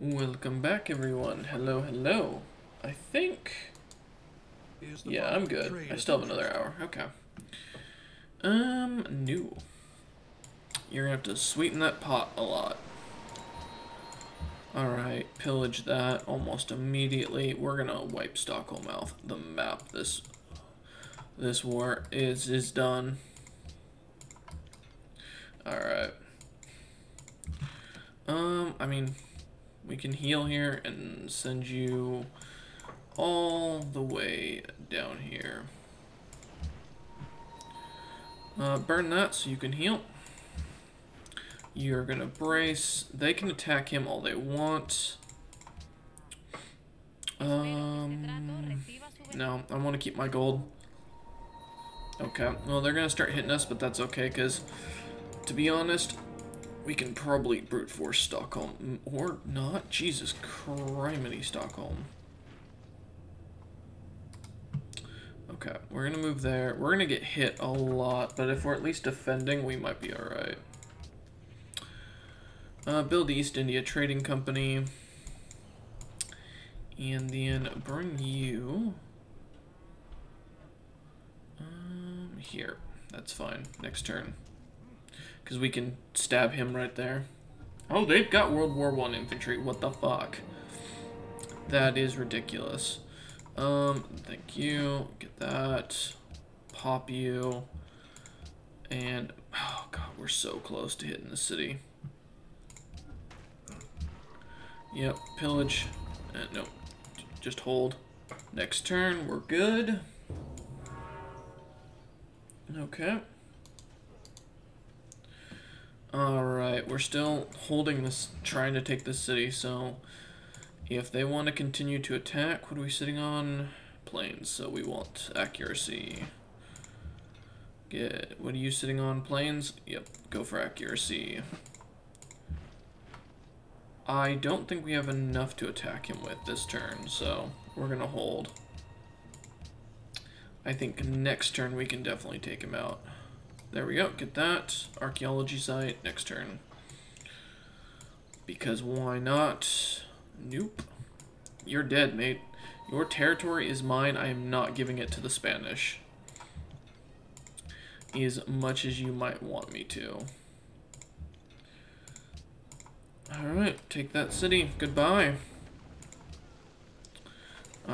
Welcome back, everyone. Hello, hello. I think... Yeah, I'm good. I still have another hour. Okay. Um, new. You're gonna have to sweeten that pot a lot. Alright, pillage that almost immediately. We're gonna wipe Stockholm off the map. This this war is is done. Alright. Um, I mean, we can heal here and send you all the way down here. Uh, burn that so you can heal. You're gonna brace. They can attack him all they want. Um, no, I want to keep my gold. Okay, well they're gonna start hitting us, but that's okay, because to be honest, we can probably brute force Stockholm. Or not. Jesus criminy Stockholm. Okay, we're gonna move there. We're gonna get hit a lot, but if we're at least defending, we might be alright. Uh, build East India Trading Company. And then bring you... Um, here. That's fine. Next turn. Because we can stab him right there. Oh, they've got World War One infantry. What the fuck? That is ridiculous. Um, thank you. Get that. Pop you. And, oh god, we're so close to hitting the city. Yep, pillage. Uh, no, just hold. Next turn, we're good. Okay. Alright, we're still holding this, trying to take this city, so if they want to continue to attack, what are we sitting on? Planes, so we want accuracy. Get, what are you sitting on? Planes? Yep, go for accuracy. I don't think we have enough to attack him with this turn, so we're gonna hold. I think next turn we can definitely take him out. There we go, get that. Archaeology site, next turn. Because why not? Nope. You're dead, mate. Your territory is mine. I am not giving it to the Spanish. As much as you might want me to. Alright, take that city. Goodbye.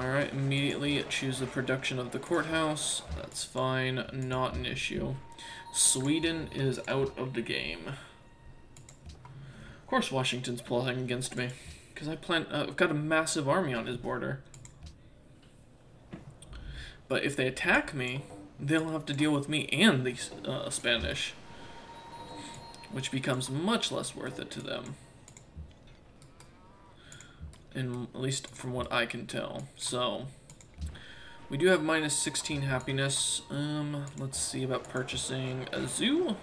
Alright, immediately choose the production of the courthouse. That's fine. Not an issue. Sweden is out of the game. Of course Washington's plotting against me. Because I plan, uh, I've got a massive army on his border. But if they attack me, they'll have to deal with me and the uh, Spanish. Which becomes much less worth it to them. And at least from what I can tell. So, we do have minus 16 happiness. Um, let's see about purchasing a zoo.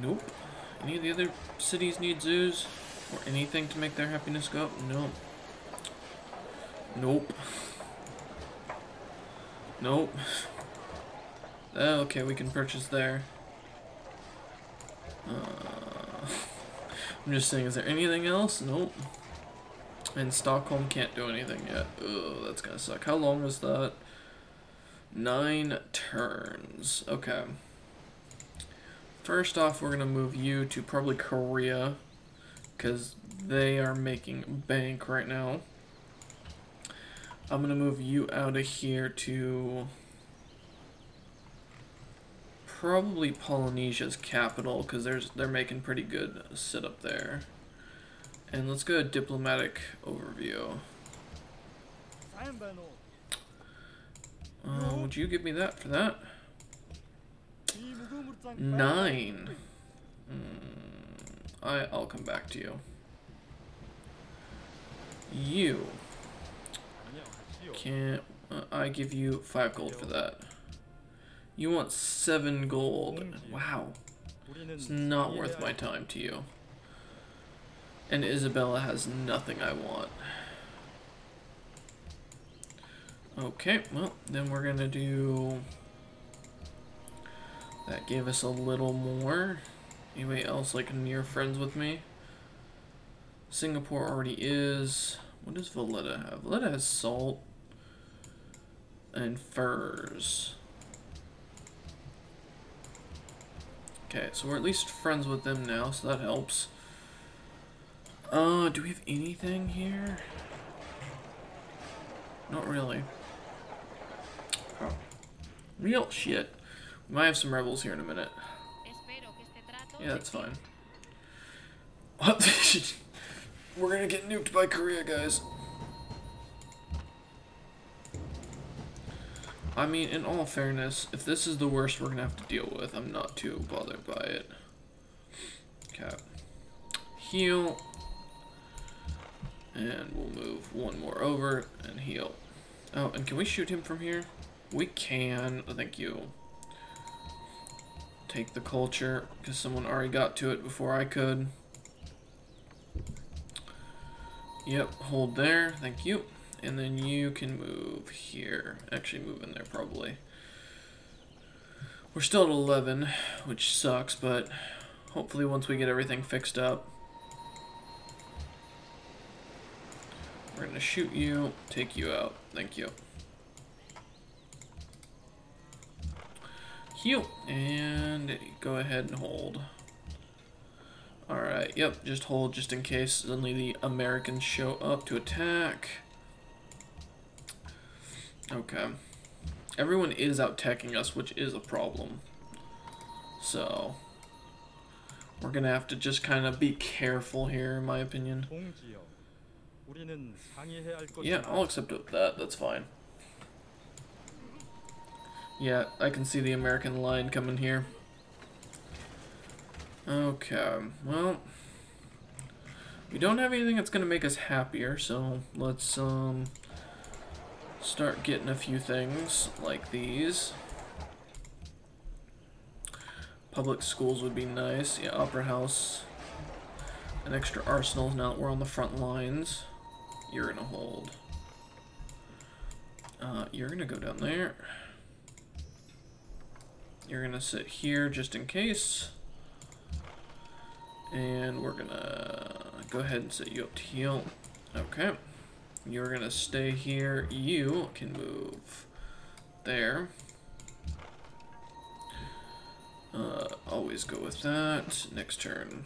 Nope. Any of the other cities need zoos? Or anything to make their happiness go up? No. Nope. Nope. Oh, okay, we can purchase there. Uh, I'm just saying, is there anything else? Nope. And Stockholm can't do anything yet. Oh, that's gonna suck. How long was that? Nine turns. Okay. First off, we're gonna move you to probably Korea. Because they are making bank right now. I'm gonna move you out of here to probably Polynesia's capital because there's they're making pretty good sit up there. And let's go to diplomatic overview. Uh, would you give me that for that? Nine. Mm, I, I'll come back to you. You. Can't... Uh, I give you five gold for that. You want seven gold. Wow. It's not worth my time to you. And Isabella has nothing I want. Okay, well, then we're gonna do... That gave us a little more. Anybody else like near friends with me? Singapore already is. What does Valletta have? Valletta has salt and furs. Okay, so we're at least friends with them now, so that helps. Uh, do we have anything here? Not really. Oh. Real shit. We might have some rebels here in a minute. Yeah, that's fine. We're gonna get nuked by Korea, guys. I mean, in all fairness, if this is the worst we're gonna have to deal with, I'm not too bothered by it. Okay. Heal. And we'll move one more over and heal. Oh, and can we shoot him from here? We can. Thank you. Take the culture, because someone already got to it before I could. Yep, hold there. Thank you. And then you can move here. Actually, move in there, probably. We're still at 11, which sucks, but hopefully once we get everything fixed up, we're to shoot you, take you out. Thank you. Heal, and go ahead and hold. Alright, yep, just hold just in case suddenly the Americans show up to attack. Okay. Everyone is out teching us, which is a problem. So, we're gonna have to just kind of be careful here, in my opinion. Yeah, I'll accept that, that's fine. Yeah, I can see the American line coming here. Okay, well, we don't have anything that's going to make us happier, so let's um, start getting a few things like these. Public schools would be nice. Yeah, Opera House. An extra arsenal now that we're on the front lines. You're to hold. Uh, you're to go down there. You're to sit here just in case. And we're gonna go ahead and set you up to heal. Okay. You're gonna stay here. You can move there. Uh, always go with that. Next turn.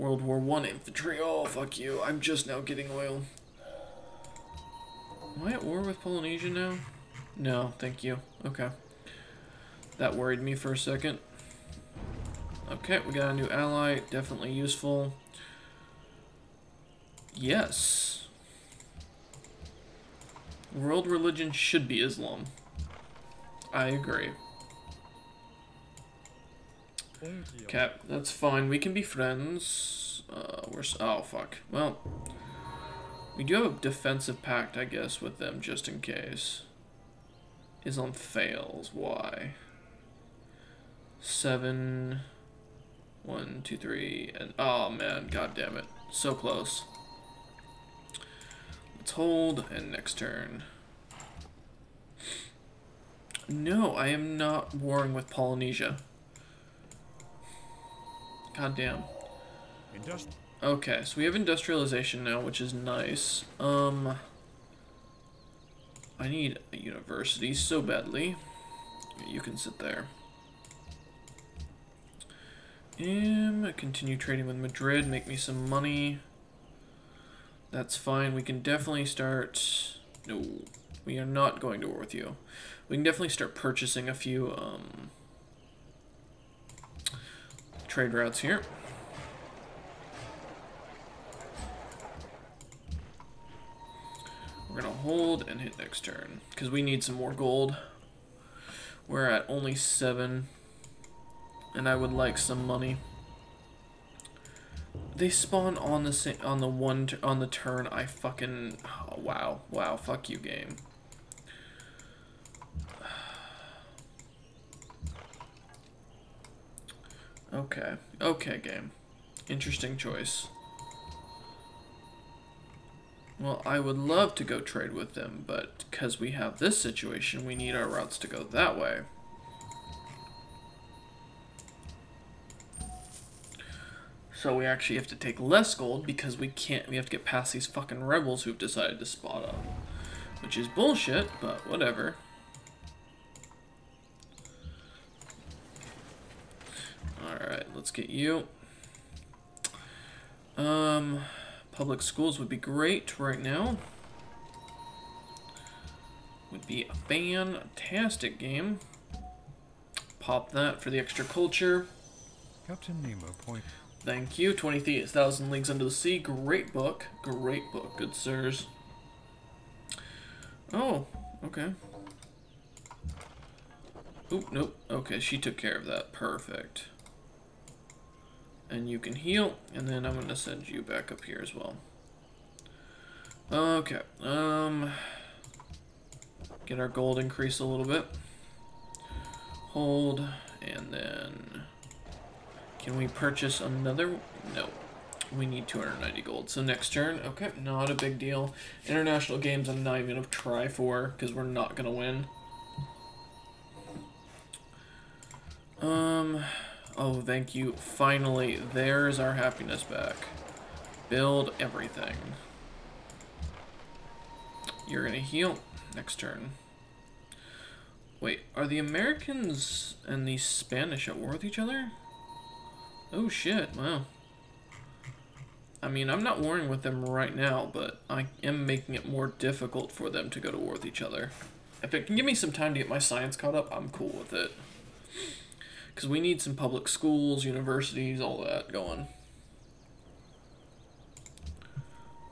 World War One infantry. Oh, fuck you. I'm just now getting oil. Am I at war with Polynesia now? No, thank you. Okay. That worried me for a second. Okay, we got a new ally. Definitely useful. Yes. World religion should be Islam. I agree. Okay, that's fine. We can be friends. Uh, we're oh fuck. Well, we do have a defensive pact, I guess, with them just in case. Islam fails. Why? Seven. One, two, three, and oh man, god damn it. So close. Let's hold, and next turn. No, I am not warring with Polynesia. God damn. Okay, so we have industrialization now, which is nice. Um, I need a university so badly. You can sit there. Um, continue trading with Madrid, make me some money. That's fine. We can definitely start... No, we are not going to war with you. We can definitely start purchasing a few um, trade routes here. We're going to hold and hit next turn because we need some more gold. We're at only seven and I would like some money. They spawn on the on the one on the turn. I fucking oh, wow wow fuck you game. Okay okay game, interesting choice. Well, I would love to go trade with them, but because we have this situation, we need our routes to go that way. So we actually have to take less gold because we can't, we have to get past these fucking rebels who've decided to spot up. Which is bullshit, but whatever. Alright, let's get you. Um, public schools would be great right now. Would be a fantastic game. Pop that for the extra culture. Captain Nemo point. Thank you. 20,000 Leagues Under the Sea. Great book. Great book, good sirs. Oh, okay. Oop, nope. Okay, she took care of that. Perfect. And you can heal, and then I'm going to send you back up here as well. Okay, um... Get our gold increase a little bit. Hold, and then... Can we purchase another? No. We need 290 gold. So next turn, okay, not a big deal. International games I'm not even to try for, because we're not to win. Um, oh, thank you. Finally, there's our happiness back. Build everything. You're to heal next turn. Wait, are the Americans and the Spanish at war with each other? Oh shit, wow. I mean, I'm not warring with them right now, but I am making it more difficult for them to go to war with each other. If it can give me some time to get my science caught up, I'm cool with it. Because we need some public schools, universities, all that going.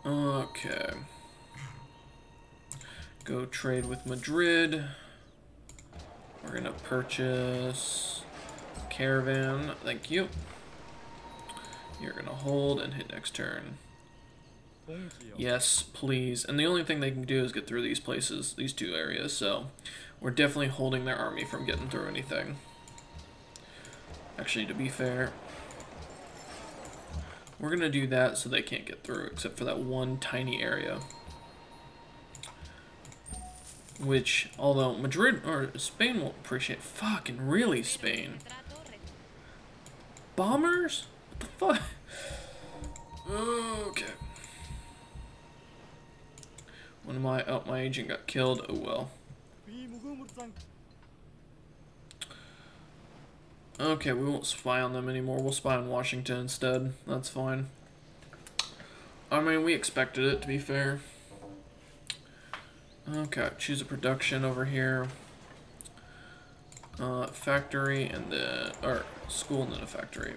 Okay. Go trade with Madrid. We're to purchase caravan. Thank you. You're to hold and hit next turn. Yes, please. And the only thing they can do is get through these places, these two areas, so we're definitely holding their army from getting through anything. Actually, to be fair, we're going to do that so they can't get through, except for that one tiny area. Which, although Madrid or Spain will appreciate, fucking really Spain. Bombers? What the fuck? Okay. One of my, oh, my agent got killed. Oh well. Okay, we won't spy on them anymore. We'll spy on Washington instead. That's fine. I mean, we expected it, to be fair. Okay, choose a production over here. Uh, factory and then, or school and then a factory.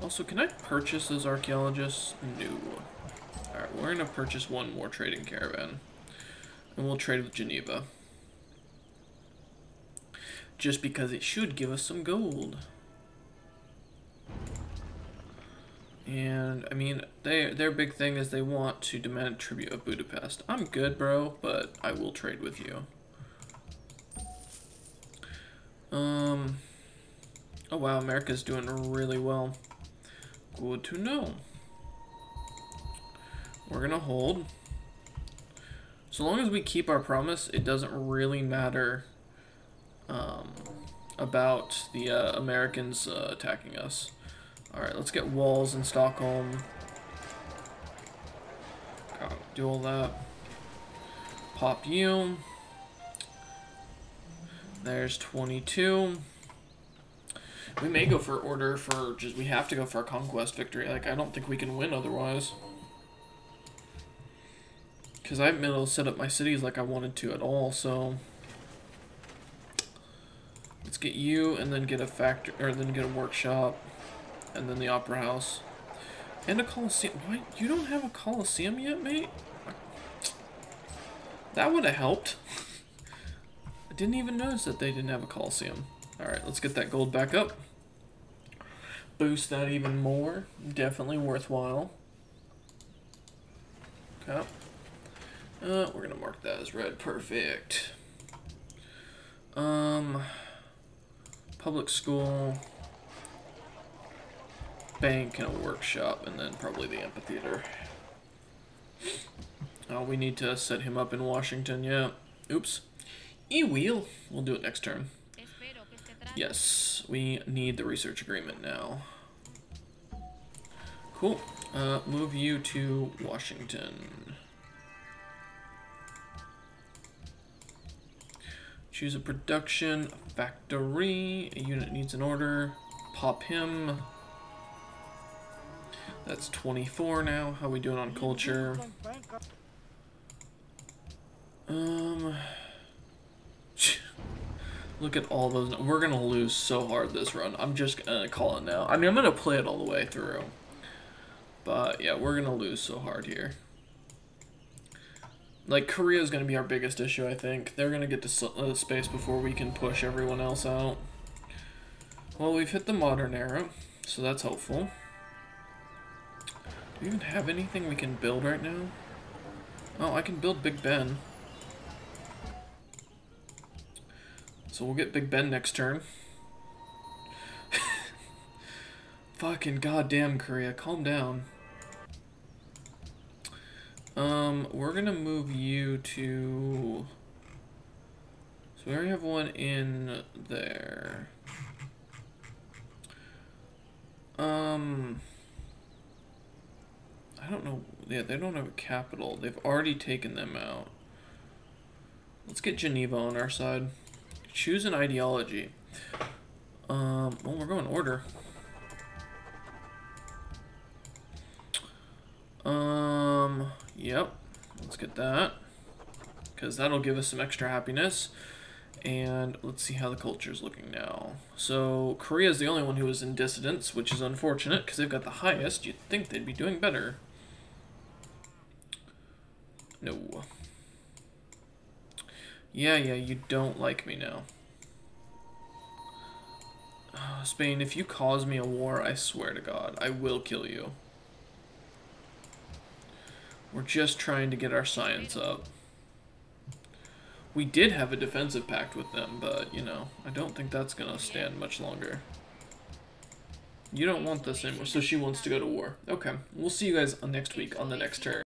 Also, can I purchase as archaeologists? No. Alright, we're gonna purchase one more trading caravan. And we'll trade with Geneva. Just because it should give us some gold. And, I mean, they their big thing is they want to demand tribute of Budapest. I'm good, bro, but I will trade with you. Um, oh wow, America's doing really well. Good to know. We're gonna hold. So long as we keep our promise, it doesn't really matter about the uh, Americans uh, attacking us. Alright, let's get walls in Stockholm. Do all that. Pop you. There's 22. We may go for order for just, we have to go for a conquest victory. Like, I don't think we can win otherwise. Because I haven't been able to set up my cities like I wanted to at all, so... Get you, and then get a factory, or then get a workshop and then the Opera House. And a Coliseum. Why? You don't have a Coliseum yet, mate? That would have helped. I didn't even notice that they didn't have a Coliseum. Alright, let's get that gold back up. Boost that even more. Definitely worthwhile. Okay. Uh, we're gonna mark that as red. Perfect. Um, public school bank and a workshop, and then probably the amphitheater. Oh, we need to set him up in Washington, yeah. Oops. E-wheel. We'll do it next turn. Yes, we need the research agreement now. Cool. Uh, move you to Washington. Choose a production factory. A unit needs an order. Pop him. That's 24 now. How we doing on culture? Um, look at all those. We're gonna lose so hard this run. I'm just gonna call it now. I mean, I'm gonna play it all the way through. But yeah, we're gonna lose so hard here. Like Korea is gonna be our biggest issue. I think they're gonna get to uh, space before we can push everyone else out. Well, we've hit the modern era, so that's hopeful. Do we even have anything we can build right now? Oh, I can build Big Ben. So we'll get Big Ben next turn. Fucking goddamn Korea, calm down. Um, we're gonna move you to... So we already have one in there. Um... I don't know. Yeah, they don't have a capital. They've already taken them out. Let's get Geneva on our side. Choose an ideology. Um, well, we're going order. Um, yep. Let's get that. Because that'll give us some extra happiness. And let's see how the culture is looking now. So, Korea is the only one who is in dissidence, which is unfortunate, because they've got the highest. You'd think they'd be doing better. No. Yeah, yeah, you don't like me now. Uh, Spain, if you cause me a war, I swear to God, I will kill you. We're just trying to get our science up. We did have a defensive pact with them, but, you know, I don't think that's going to stand much longer. You don't want this anymore, so she wants to go to war. Okay, we'll see you guys next week on the next turn.